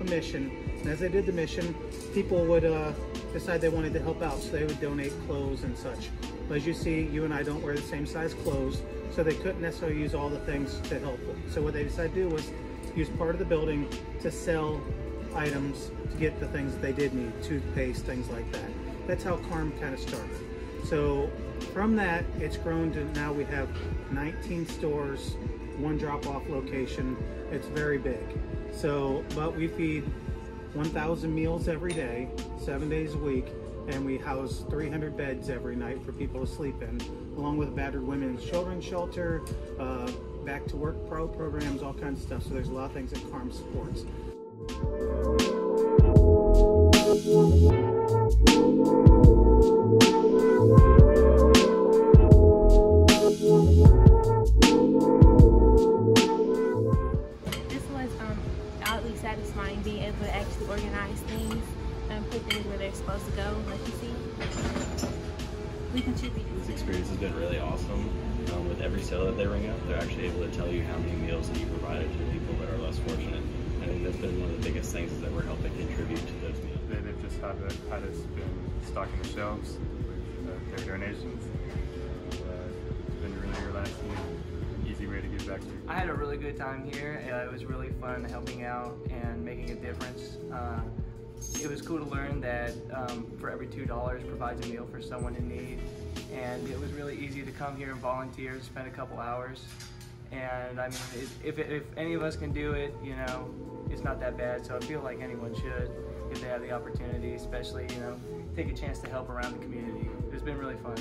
a mission. And as they did the mission, people would uh, decide they wanted to help out, so they would donate clothes and such. But as you see, you and I don't wear the same size clothes, so they couldn't necessarily use all the things to help. So what they decided to do was use part of the building to sell items to get the things they did need, toothpaste, things like that. That's how KARM kind of started. So from that, it's grown to now we have 19 stores, one drop-off location. It's very big. So, but we feed 1,000 meals every day, seven days a week, and we house 300 beds every night for people to sleep in, along with battered women's children's shelter, uh, back to work pro programs, all kinds of stuff. So there's a lot of things that KARM supports. To actually organize things and put things where they're supposed to go, like you see. We contributed. This experience has been really awesome. Um, with every sale that they ring up, they're actually able to tell you how many meals that you provided to people that are less fortunate. I think that's been one of the biggest things is that we're helping contribute to those meals. They, they've just had, it, had us been stocking the shelves with uh, their donations. And, uh, it's been really relaxing, I had a really good time here. Uh, it was really fun helping out and making a difference. Uh, it was cool to learn that um, for every $2 provides a meal for someone in need. And it was really easy to come here and volunteer, spend a couple hours. And I mean, it, if, if any of us can do it, you know, it's not that bad. So I feel like anyone should if they have the opportunity, especially, you know, take a chance to help around the community. It's been really fun.